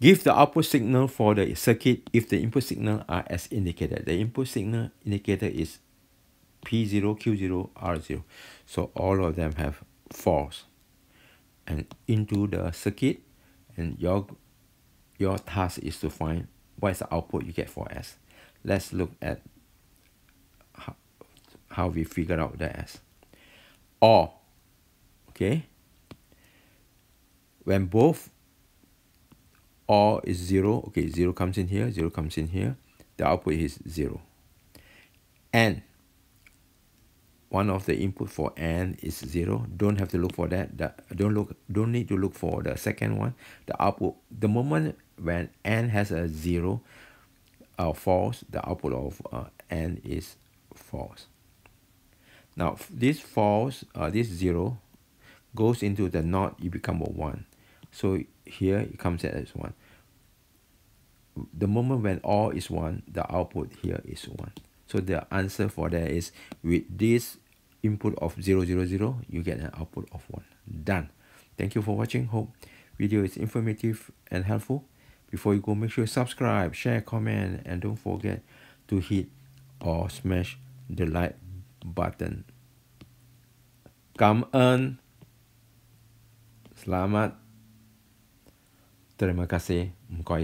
Give the output signal for the circuit if the input signal are as indicated. The input signal indicator is P0, Q0, R0. So all of them have false. And into the circuit and your your task is to find what is the output you get for S. Let's look at how, how we figure out the S. Or, okay, when both or is 0, okay, 0 comes in here, 0 comes in here, the output is 0. And one of the input for AND is 0. Don't have to look for that. The, don't look don't need to look for the second one. The output the moment when AND has a 0 uh, false, the output of uh, AND is false. Now this false, uh, this 0 goes into the NOT, you become a 1. So here it comes out as 1. The moment when OR is 1, the output here is 1. So the answer for that is with this input of 0, 0, 0, you get an output of 1. Done. Thank you for watching. Hope video is informative and helpful. Before you go, make sure you subscribe, share, comment, and don't forget to hit or smash the like button. Cảm ơn. Selamat. Terima kasih.